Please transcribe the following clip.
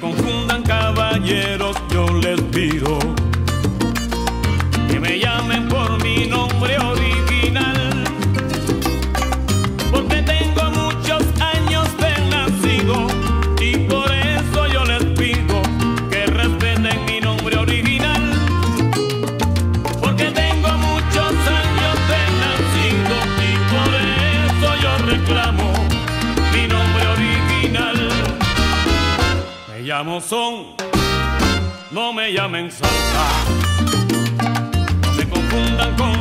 confundan caballeros, yo les pido llamo son, no me llamen salsa, no me confundan con